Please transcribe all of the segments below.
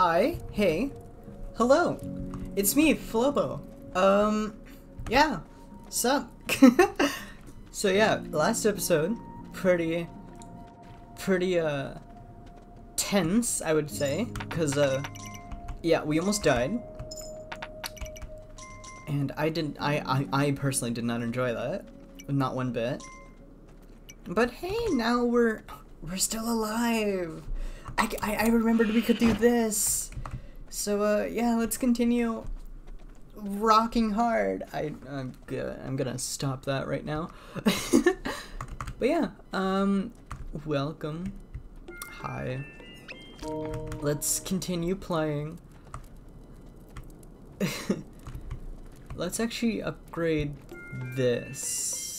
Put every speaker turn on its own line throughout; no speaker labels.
Hi, hey, hello. It's me, Flobo. Um, yeah, sup? so yeah, last episode, pretty, pretty, uh, tense, I would say, because, uh, yeah, we almost died. And I didn't, I, I, I personally did not enjoy that. Not one bit. But hey, now we're, we're still alive. I, I, remembered we could do this. So, uh, yeah, let's continue rocking hard. I, I'm gonna, I'm gonna stop that right now. but yeah, um, welcome. Hi. Let's continue playing. Let's actually upgrade this.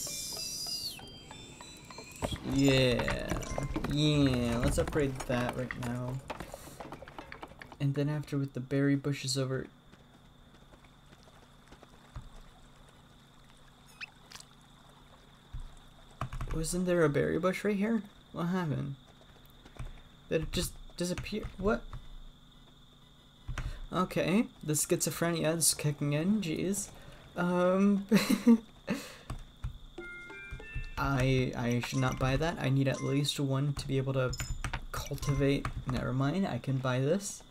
Yeah. Yeah, let's upgrade that right now. And then after with the berry bushes over... Wasn't there a berry bush right here? What happened? Did it just disappear? What? Okay, the schizophrenia is kicking in, jeez. Um... I I should not buy that. I need at least one to be able to cultivate. Never mind, I can buy this.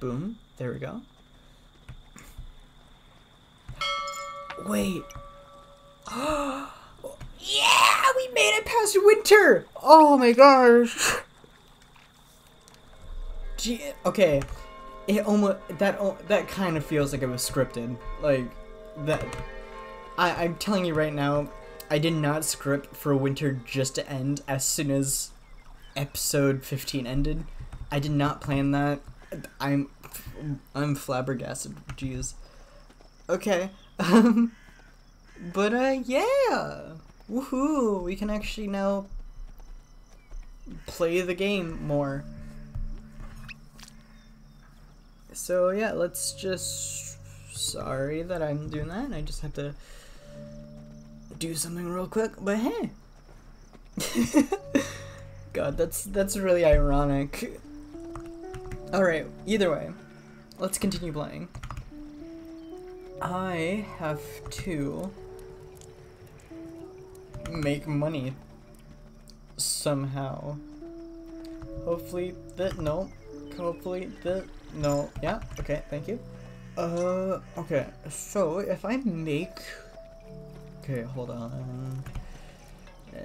Boom, there we go. Wait. yeah, we made it past winter. Oh my gosh. Gee, okay, it almost that that kind of feels like it was scripted. Like that I, I'm telling you right now, I did not script for winter just to end as soon as episode 15 ended. I did not plan that. I'm I'm flabbergasted. Jeez. Okay. Um but uh yeah. Woohoo. We can actually now play the game more. So yeah, let's just sorry that I'm doing that. I just have to do something real quick, but hey. God, that's that's really ironic. Alright, either way, let's continue playing. I have to make money somehow. Hopefully that no. Hopefully that no. Yeah, okay, thank you. Uh okay, so if I make Okay, hold on. Uh,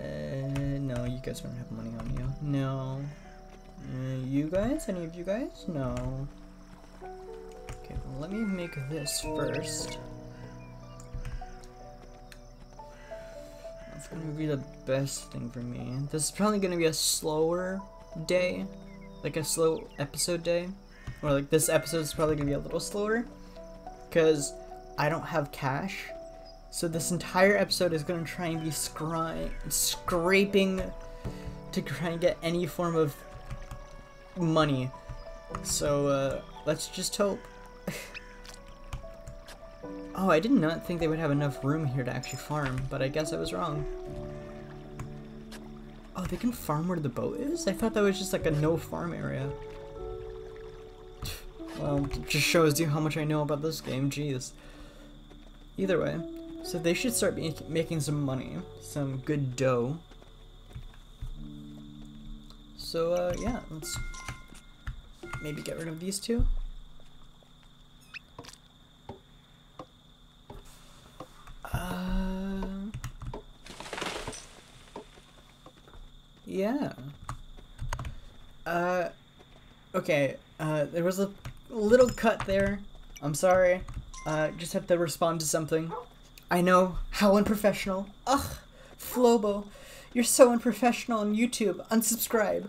no, you guys don't have money on you. No. Uh, you guys? Any of you guys? No. Okay, well, let me make this first. That's gonna be the best thing for me. This is probably gonna be a slower day. Like a slow episode day. Or like this episode is probably gonna be a little slower. Because I don't have cash so this entire episode is going to try and be scry scraping to try and get any form of money. So uh, let's just hope. oh, I did not think they would have enough room here to actually farm, but I guess I was wrong. Oh, they can farm where the boat is? I thought that was just like a no farm area. Well, just shows you how much I know about this game, jeez. Either way, so they should start making some money, some good dough. So uh, yeah, let's maybe get rid of these two. Uh, yeah. Uh, okay. Uh, there was a little cut there. I'm sorry. Uh, just have to respond to something. I know, how unprofessional. Ugh, Flobo, you're so unprofessional on YouTube. Unsubscribe.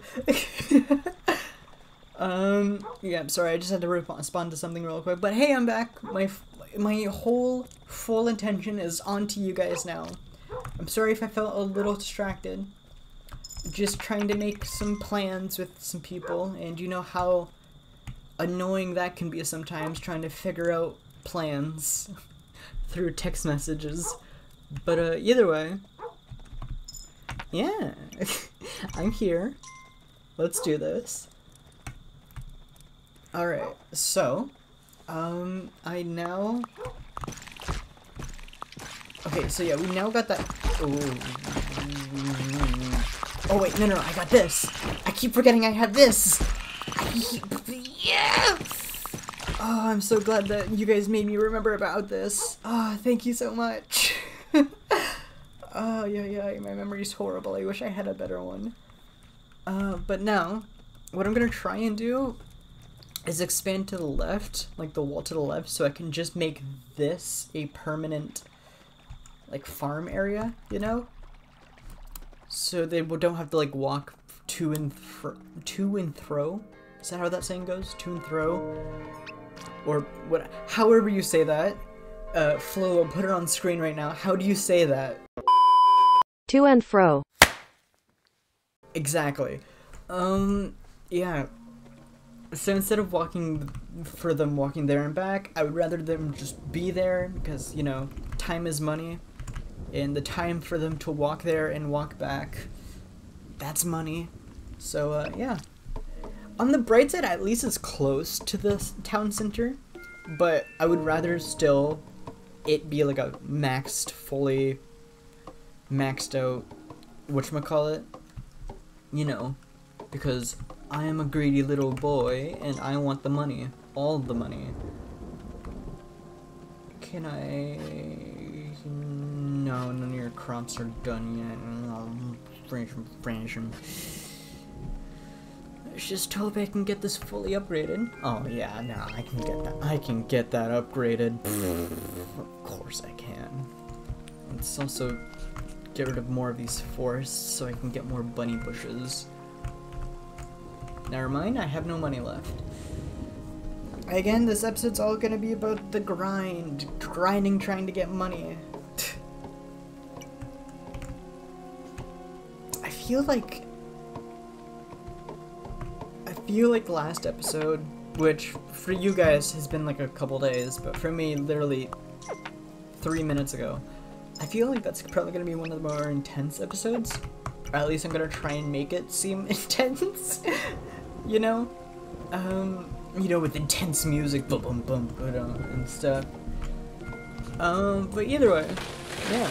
um, yeah, I'm sorry, I just had to respond to something real quick. But hey, I'm back. My my whole full intention is on to you guys now. I'm sorry if I felt a little distracted. Just trying to make some plans with some people, and you know how annoying that can be sometimes, trying to figure out plans through text messages. But uh, either way, yeah, I'm here. Let's do this. Alright, so, um, I now... Okay, so yeah, we now got that... Oh. oh wait, no, no, no, I got this! I keep forgetting I had this! yeah! Oh, I'm so glad that you guys made me remember about this. Oh, thank you so much. oh, yeah, yeah, my memory's horrible. I wish I had a better one. Uh, but now, what I'm gonna try and do is expand to the left, like the wall to the left, so I can just make this a permanent, like, farm area, you know? So they don't have to, like, walk to and, to and fro. Is that how that saying goes? To and fro? Or what? however you say that. Uh, Flo, I'll put it on screen right now. How do you say that?
To and fro.
Exactly. Um, yeah. So instead of walking for them walking there and back, I would rather them just be there because, you know, time is money. And the time for them to walk there and walk back, that's money. So, uh, yeah. On the bright side, at least it's close to the town center. But I would rather still it be like a maxed, fully maxed out, whatchamacallit, you know, because I am a greedy little boy and I want the money. All the money. Can I... No, none of your crops are done yet. French, French. Just hope I can get this fully upgraded. Oh yeah, no, I can get that. I can get that upgraded. of course I can. Let's also get rid of more of these forests so I can get more bunny bushes. Never mind, I have no money left. Again, this episode's all gonna be about the grind. Grinding, trying to get money. I feel like... Feel like the last episode, which for you guys has been like a couple days, but for me, literally three minutes ago. I feel like that's probably gonna be one of the more intense episodes. Or at least I'm gonna try and make it seem intense you know? Um, you know, with intense music, boom, boom, boom, and stuff. Um, but either way, yeah.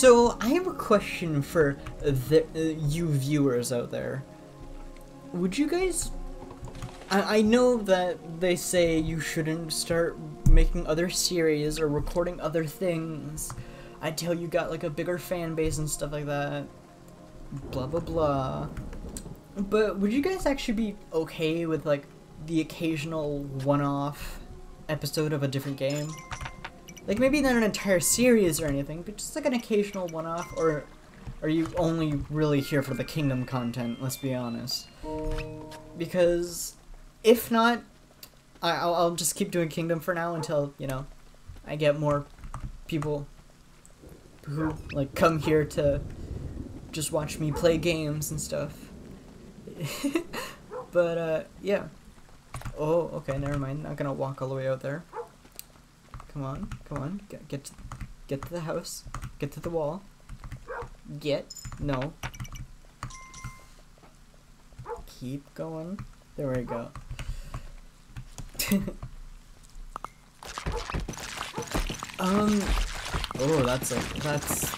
So, I have a question for the, uh, you viewers out there. Would you guys... I, I know that they say you shouldn't start making other series or recording other things until you got like a bigger fan base and stuff like that. Blah blah blah. But would you guys actually be okay with like the occasional one-off episode of a different game? Like maybe not an entire series or anything, but just like an occasional one-off or are you only really here for the kingdom content, let's be honest? Because if not, I, will I'll just keep doing kingdom for now until, you know, I get more people who like come here to just watch me play games and stuff. but uh, yeah. Oh, okay, never mind. Not gonna walk all the way out there. Come on, come on, get get to, get to the house, get to the wall. Get no. Keep going. There we go. um. Oh, that's a that's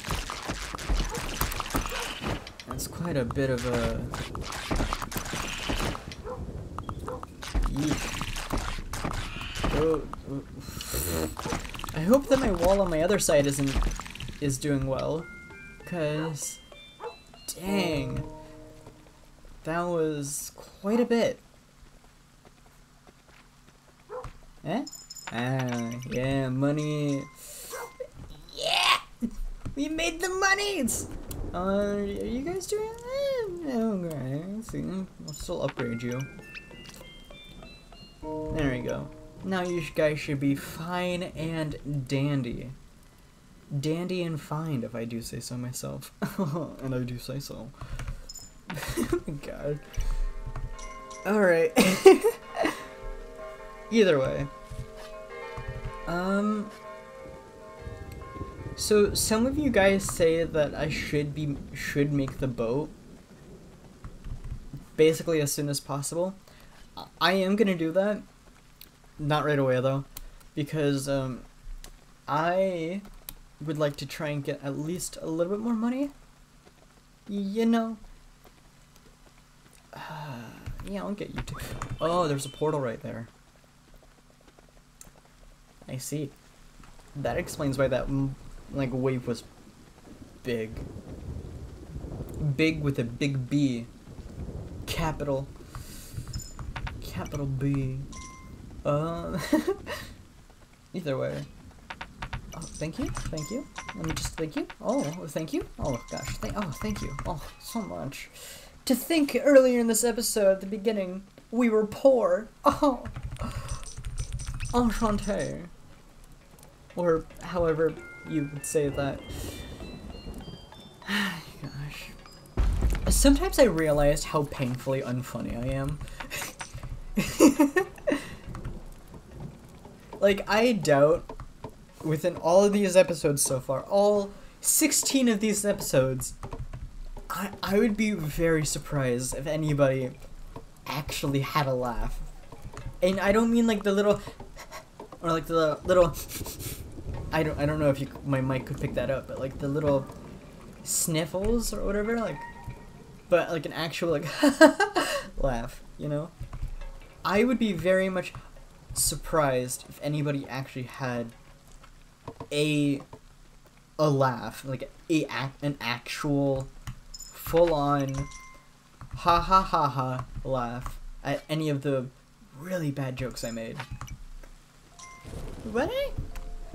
that's quite a bit of a. Oh, I hope that my wall on my other side isn't is doing well, cause dang, that was quite a bit. Eh? Ah, yeah, money. Yeah! We made the monies! Uh, are you guys doing that? Okay, see. I'll still upgrade you. There we go. Now you guys should be fine and dandy. Dandy and fine, if I do say so myself. and I do say so. god. Alright. Either way. Um, so some of you guys say that I should be should make the boat. basically as soon as possible. I- I am gonna do that. Not right away though, because um, I would like to try and get at least a little bit more money. You know. Uh, yeah, I'll get YouTube. Oh, there's a portal right there. I see. That explains why that mm, like wave was big. Big with a big B. Capital. Capital B. Uh. either way. Oh, thank you, thank you. Let me just thank you. Oh, thank you. Oh gosh, thank. Oh, thank you. Oh, so much. To think earlier in this episode, at the beginning, we were poor. Oh, enchanté. Or however you would say that. Gosh. Sometimes I realized how painfully unfunny I am. like, I doubt within all of these episodes so far, all 16 of these episodes, I, I would be very surprised if anybody actually had a laugh. And I don't mean like the little, or like the little, I don't, I don't know if you, my mic could pick that up, but like the little sniffles or whatever, like, but like an actual like laugh, you know? I would be very much surprised if anybody actually had a a laugh, like a an actual full on ha ha ha ha laugh at any of the really bad jokes I made. What?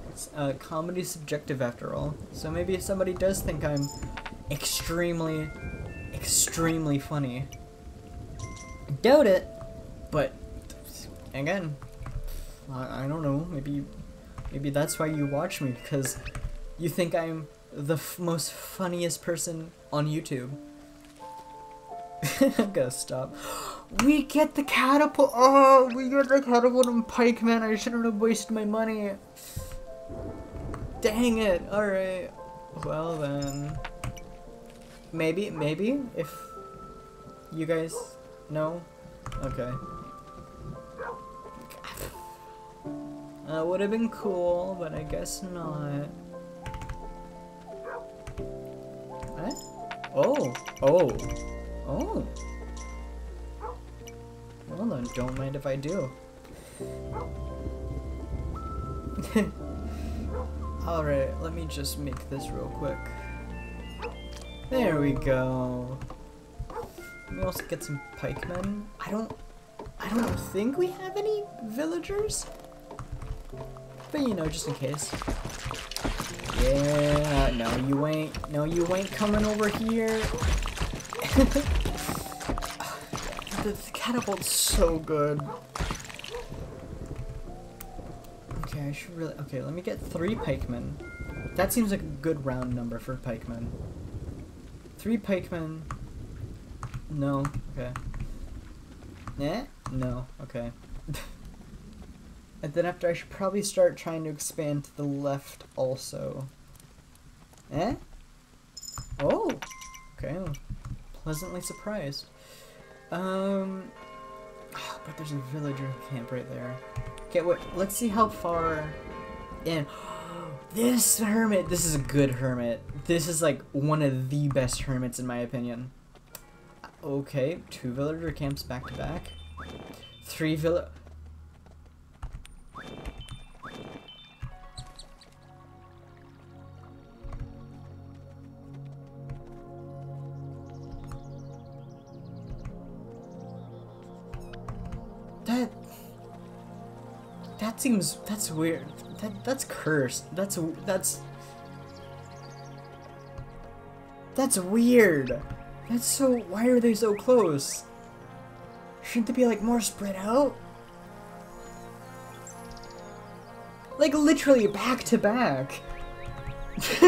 It's, uh, comedy subjective after all. So maybe if somebody does think I'm extremely, extremely funny, doubt it. But again, I, I don't know. Maybe maybe that's why you watch me because you think I'm the most funniest person on YouTube. I'm gonna stop. We get the catapult. Oh, we get the catapult and pike, man. I shouldn't have wasted my money. Dang it. Alright. Well then. Maybe, maybe, if you guys know. Okay. That would have been cool, but I guess not. What? Oh. Oh. Oh. Well then, don't mind if I do. Alright, let me just make this real quick. There we go. Let me also get some pikemen. I don't I don't think we have any villagers. But you know, just in case. Yeah, no you ain't no you ain't coming over here. the, the catapult's so good. Okay, I should really okay, let me get three pikemen. That seems like a good round number for pikemen. Three pikemen. No, okay. Yeah? No, okay. and then after I should probably start trying to expand to the left also. Eh? Oh! Okay, pleasantly surprised. Um, Oh, but there's a villager camp right there. Okay, wait, let's see how far in. This hermit, this is a good hermit. This is like one of the best hermits in my opinion. Okay, two villager camps back to back. Three villa. That seems. That's weird. That that's cursed. That's that's. That's weird. That's so. Why are they so close? Shouldn't they be like more spread out? Like literally back to back.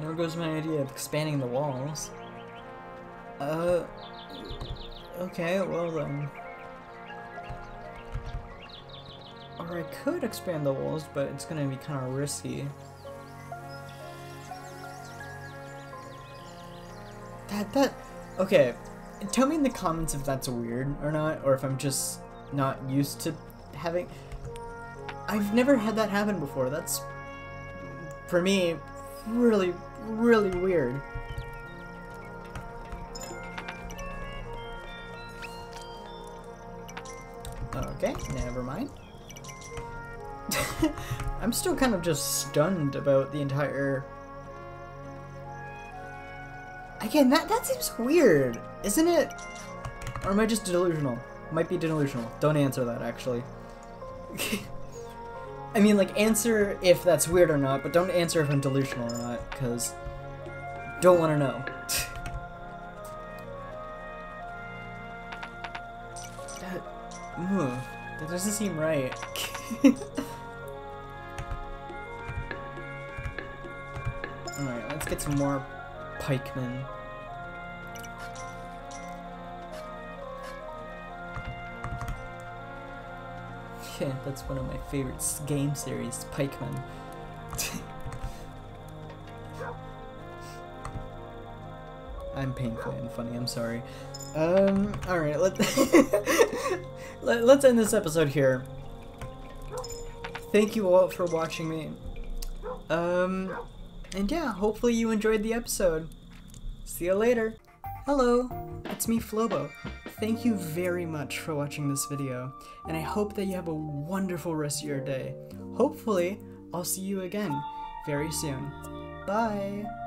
There goes my idea of expanding the walls. Uh. Okay, well then. Or I could expand the walls, but it's gonna be kind of risky. That that okay. Tell me in the comments if that's weird or not, or if I'm just not used to having. I've never had that happen before. That's for me really really weird. Okay, never mind. I'm still kind of just stunned about the entire. Again, that that seems weird, isn't it? Or am I just delusional? Might be delusional. Don't answer that, actually. I mean, like, answer if that's weird or not, but don't answer if I'm delusional or not, because don't want to know. that, ugh, that doesn't seem right. Let's get some more pikemen. Yeah, that's one of my favorite game series, Pikmin. I'm painfully unfunny, I'm sorry. Um, alright, let, let, let's end this episode here. Thank you all for watching me. Um, and yeah, hopefully you enjoyed the episode. See you later. Hello, it's me, Flobo. Thank you very much for watching this video, and I hope that you have a wonderful rest of your day. Hopefully, I'll see you again very soon. Bye!